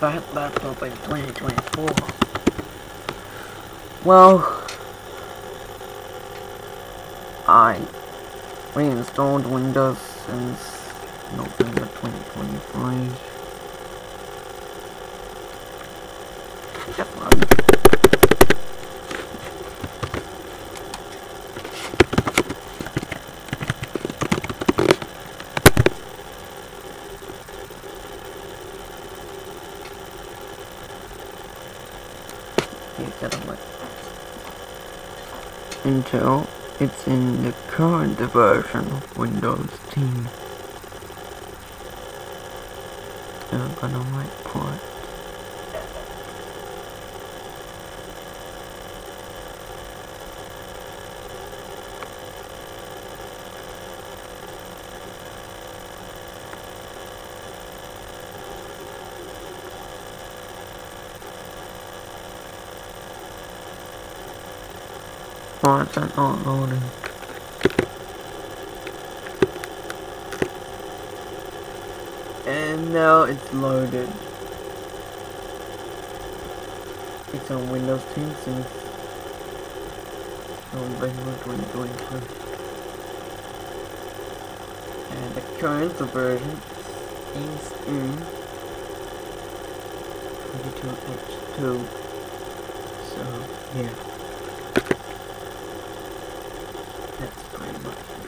that laptop in 2024. Well, I reinstalled Windows since November 2025. That's You gotta look. Until it's in the current version of Windows 10. I'm gonna port. Why is that not loading? And now it's loaded. It's on Windows 10 since November 2023. And the current version is in 22H2. So, yeah. That's much it.